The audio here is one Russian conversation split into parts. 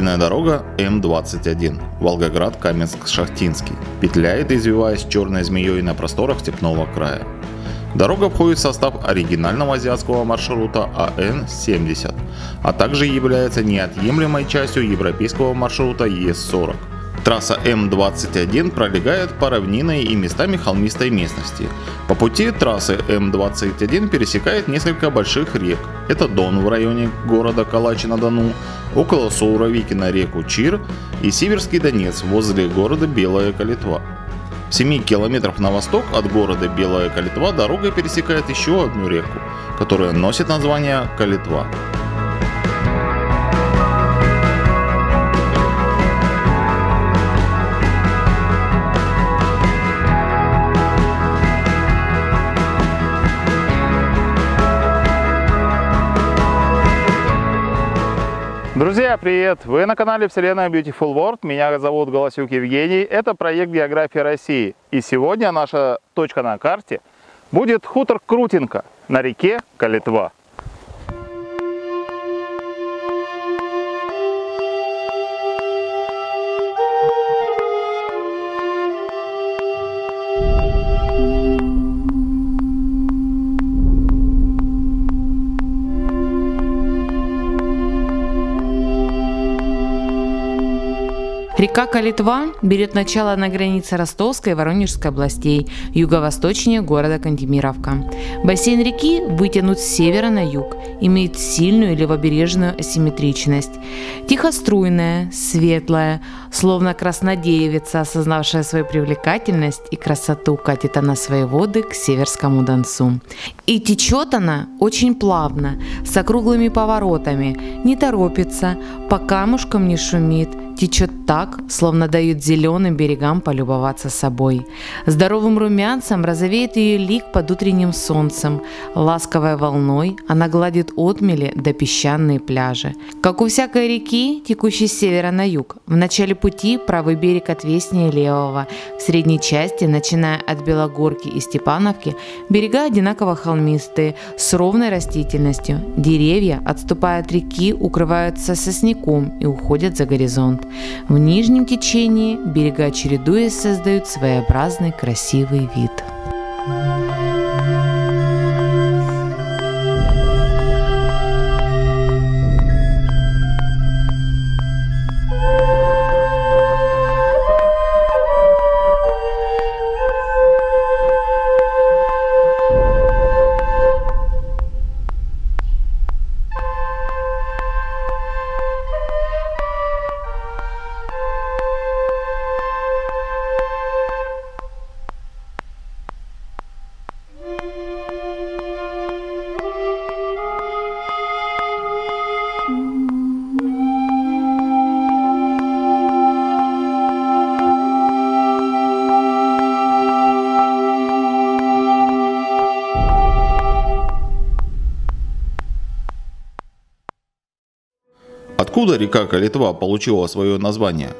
Автомобильная дорога М-21, Волгоград-Каменск-Шахтинский, петляет, извиваясь черной змеей на просторах степного края. Дорога входит в состав оригинального азиатского маршрута АН-70, а также является неотъемлемой частью европейского маршрута ЕС-40. Трасса М21 пролегает по равнинной и местами холмистой местности. По пути трассы М21 пересекает несколько больших рек. Это Дон в районе города Калачи-на-Дону, около Сауровикина реку Чир и Северский Донец возле города Белая Калитва. В 7 километров на восток от города Белая Калитва дорога пересекает еще одну реку, которая носит название Калитва. Друзья, привет! Вы на канале Вселенная Beautiful World. Меня зовут Голосюк Евгений. Это проект География России. И сегодня наша точка на карте будет хутор Крутенко на реке Калитва. Река Калитва берет начало на границе Ростовской и Воронежской областей, юго-восточнее города Кантемировка. Бассейн реки вытянут с севера на юг, имеет сильную левобережную асимметричность. Тихоструйная, светлая, словно краснодеевица, осознавшая свою привлекательность и красоту, катит она свои воды к Северскому Донцу. И течет она очень плавно, с округлыми поворотами, не торопится, по камушкам не шумит, течет так, словно дают зеленым берегам полюбоваться собой. Здоровым румянцем розовеет ее лик под утренним солнцем. Ласковой волной она гладит отмели до песчаные пляжи. Как у всякой реки, текущей с севера на юг, в начале пути правый берег отвеснее левого. В средней части, начиная от Белогорки и Степановки, берега одинаково холмистые, с ровной растительностью. Деревья, отступая от реки, укрываются сосняком и уходят за горизонт. В нижнем течении берега чередуясь создают своеобразный красивый вид. Откуда река Калитва получила свое название?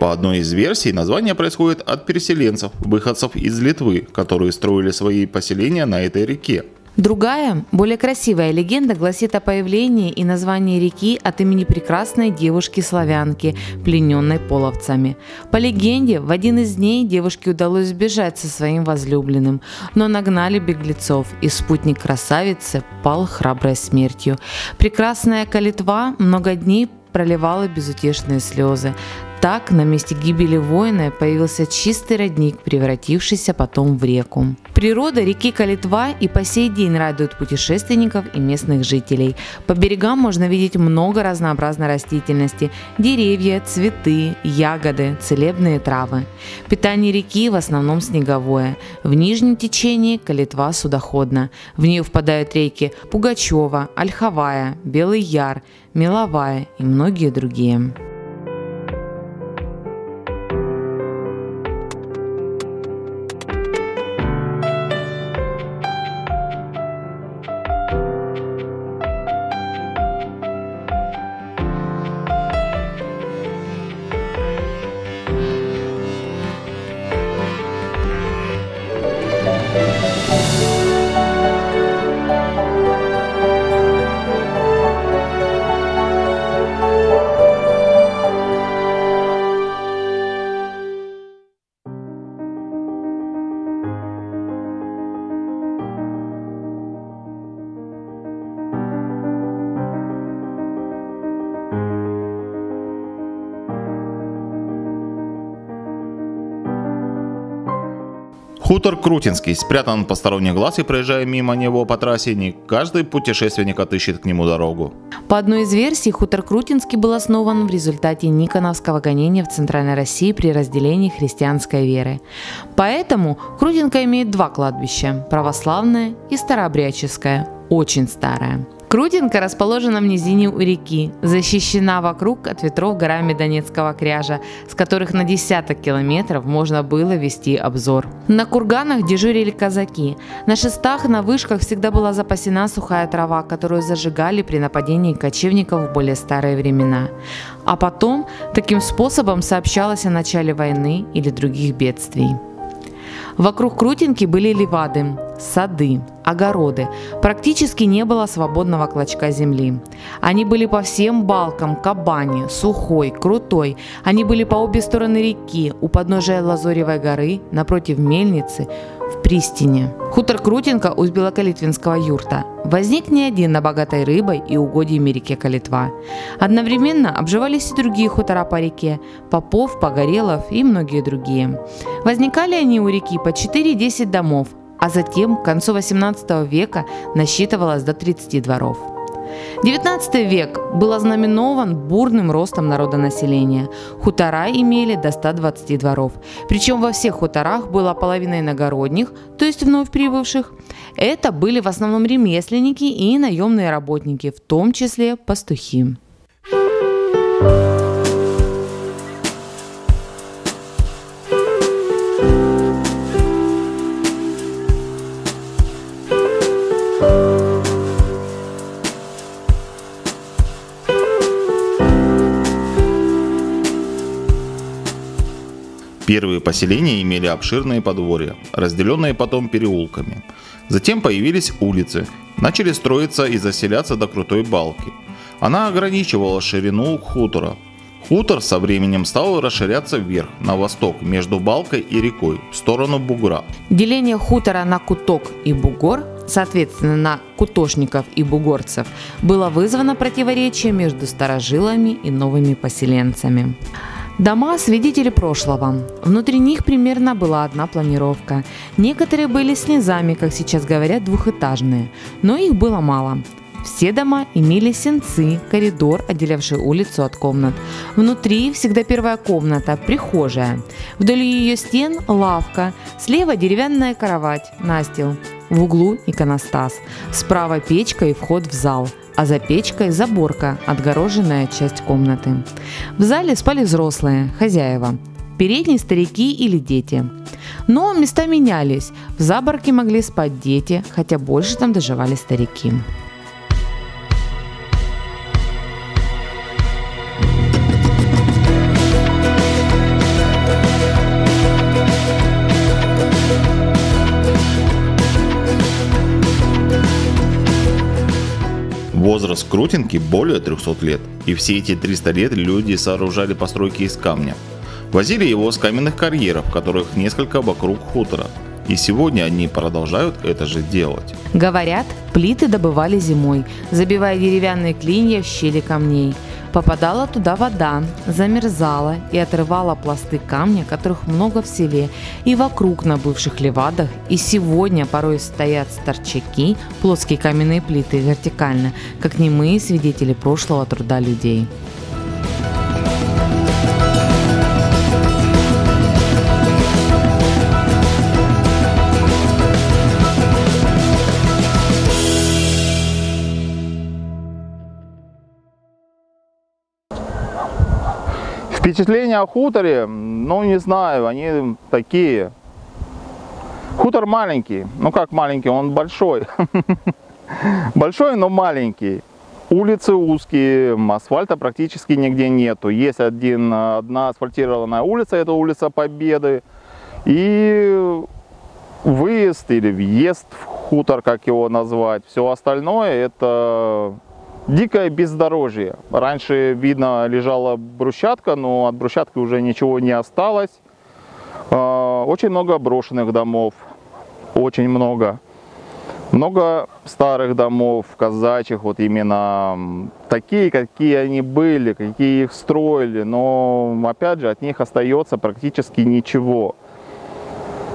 По одной из версий, название происходит от переселенцев, выходцев из Литвы, которые строили свои поселения на этой реке. Другая, более красивая легенда гласит о появлении и названии реки от имени прекрасной девушки-славянки, плененной половцами. По легенде, в один из дней девушке удалось сбежать со своим возлюбленным, но нагнали беглецов, и спутник красавицы пал храброй смертью. Прекрасная Калитва много дней проливала безутешные слезы. Так на месте гибели воина появился чистый родник, превратившийся потом в реку. Природа реки Калитва и по сей день радует путешественников и местных жителей. По берегам можно видеть много разнообразной растительности – деревья, цветы, ягоды, целебные травы. Питание реки в основном снеговое. В нижнем течении Калитва судоходна. В нее впадают реки Пугачева, Ольховая, Белый Яр, Меловая и многие другие. Хутор Крутинский спрятан от посторонних глаз и проезжая мимо него по трассе, не каждый путешественник отыщет к нему дорогу. По одной из версий, хутор Крутинский был основан в результате Никоновского гонения в Центральной России при разделении христианской веры. Поэтому Крутинка имеет два кладбища – православное и старообрядческое, очень старое. Крутинка расположена в низине у реки, защищена вокруг от ветров горами Донецкого кряжа, с которых на десяток километров можно было вести обзор. На курганах дежурили казаки. На шестах на вышках всегда была запасена сухая трава, которую зажигали при нападении кочевников в более старые времена. А потом таким способом сообщалось о начале войны или других бедствий. Вокруг Крутинки были ливады, сады, огороды. Практически не было свободного клочка земли. Они были по всем балкам, кабани, сухой, крутой. Они были по обе стороны реки, у подножия Лазоревой горы, напротив мельницы, в Пристине. Хутор Крутенко у Белокалитвинского юрта возник не один на богатой рыбой и угодьями реке Калитва. Одновременно обживались и другие хутора по реке – Попов, Погорелов и многие другие. Возникали они у реки по 4-10 домов, а затем к концу 18 века насчитывалось до 30 дворов. 19 век был ознаменован бурным ростом народонаселения. Хутора имели до 120 дворов. Причем во всех хуторах было половина иногородних, то есть вновь прибывших. Это были в основном ремесленники и наемные работники, в том числе пастухи. Первые поселения имели обширные подворья, разделенные потом переулками. Затем появились улицы, начали строиться и заселяться до Крутой Балки. Она ограничивала ширину хутора. Хутор со временем стал расширяться вверх, на восток, между Балкой и рекой, в сторону Бугра. Деление хутора на Куток и Бугор соответственно, на кутошников и бугорцев, было вызвано противоречие между старожилами и новыми поселенцами. Дома – свидетели прошлого. Внутри них примерно была одна планировка. Некоторые были с низами, как сейчас говорят, двухэтажные, но их было мало. Все дома имели сенцы, коридор, отделявший улицу от комнат. Внутри всегда первая комната, прихожая. Вдоль ее стен лавка, слева деревянная кровать, настил. В углу иконостас. Справа печка и вход в зал – а за печкой заборка, отгороженная часть комнаты. В зале спали взрослые, хозяева, передние старики или дети. Но места менялись. В заборке могли спать дети, хотя больше там доживали старики. Возраст Крутинки более 300 лет, и все эти 300 лет люди сооружали постройки из камня. Возили его с каменных карьеров, которых несколько вокруг хутора. И сегодня они продолжают это же делать. Говорят, плиты добывали зимой, забивая деревянные клинья в щели камней – Попадала туда вода, замерзала и отрывала пласты камня, которых много в селе и вокруг на бывших левадах. И сегодня порой стоят старчаки, плоские каменные плиты вертикально, как немые свидетели прошлого труда людей. Впечатления о хуторе, ну не знаю, они такие. Хутор маленький, ну как маленький, он большой. Большой, но маленький. Улицы узкие, асфальта практически нигде нету. Есть один, одна асфальтированная улица, это улица Победы. И выезд или въезд в хутор, как его назвать. Все остальное это Дикое бездорожье. Раньше, видно, лежала брусчатка, но от брусчатки уже ничего не осталось. А, очень много брошенных домов. Очень много. Много старых домов, казачьих, вот именно такие, какие они были, какие их строили. Но, опять же, от них остается практически ничего.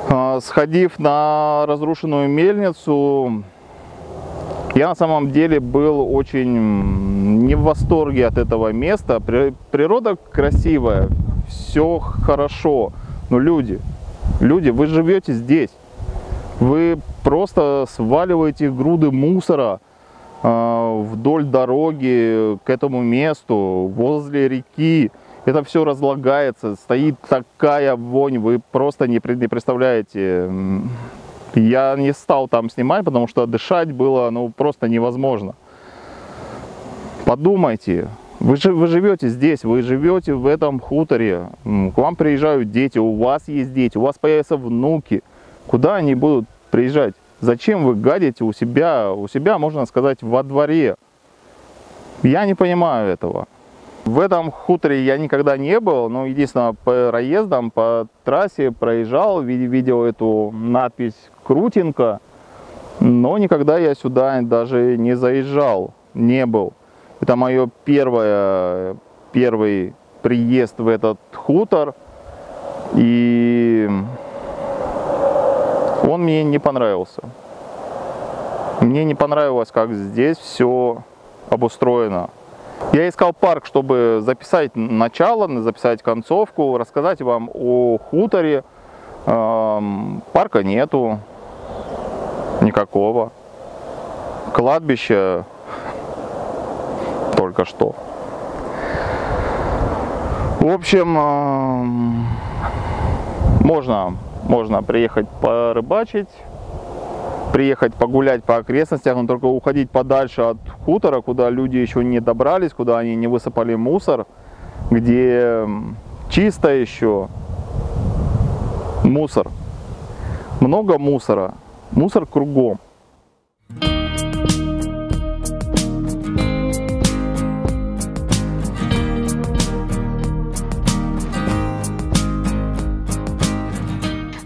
А, Сходив на разрушенную мельницу, я на самом деле был очень не в восторге от этого места. При- Природа красивая, все хорошо, но люди, люди, вы живете здесь. Вы просто сваливаете груды мусора а, вдоль дороги к этому месту, возле реки. Это все разлагается, стоит такая вонь, вы просто не представляете. Я не стал там снимать, потому что дышать было ну, просто невозможно. Подумайте, вы, жи- вы живете здесь, вы живете в этом хуторе, к вам приезжают дети, у вас есть дети, у вас появятся внуки. Куда они будут приезжать? Зачем вы гадите у себя, у себя, можно сказать, во дворе? Я не понимаю этого. В этом хуторе я никогда не был, но единственное, по проездам, по трассе проезжал, ви- видел эту надпись «Крутенко», но никогда я сюда даже не заезжал, не был. Это мое первое, первый приезд в этот хутор, и он мне не понравился. Мне не понравилось, как здесь все обустроено. Я искал парк, чтобы записать начало, записать концовку, рассказать вам о хуторе. Эм, Парка нету никакого. Кладбище только что. В общем, эм, можно, можно приехать порыбачить, приехать погулять по окрестностям, но только уходить подальше от хутора, куда люди еще не добрались, куда они не высыпали мусор, где чисто еще мусор. Много мусора. Мусор кругом.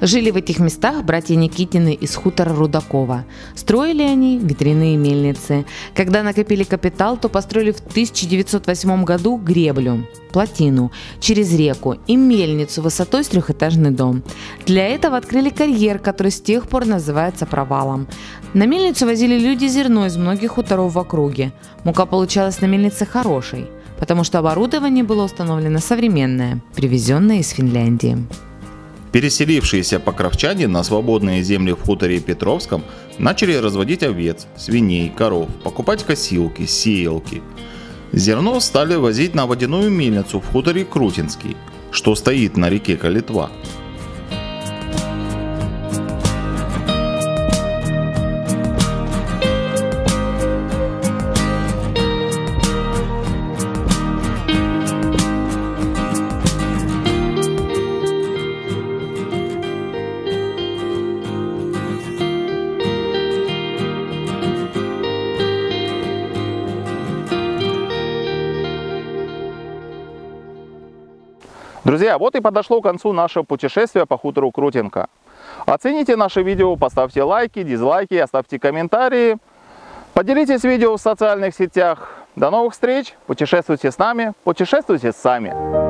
Жили в этих местах братья Никитины из хутора Рудакова. Строили они ветряные мельницы. Когда накопили капитал, то построили в 1908 году греблю, плотину, через реку и мельницу высотой с трехэтажный дом. Для этого открыли карьер, который с тех пор называется провалом. На мельницу возили люди зерно из многих хуторов в округе. Мука получалась на мельнице хорошей, потому что оборудование было установлено современное, привезенное из Финляндии. Переселившиеся покровчане на свободные земли в хуторе Петровском начали разводить овец, свиней, коров, покупать косилки, сеялки. Зерно стали возить на водяную мельницу в хуторе Крутинский, что стоит на реке Калитва. Друзья, вот и подошло к концу наше путешествие по хутору Крутенко. Оцените наше видео, поставьте лайки, дизлайки, оставьте комментарии. Поделитесь видео в социальных сетях. До новых встреч, путешествуйте с нами, путешествуйте сами.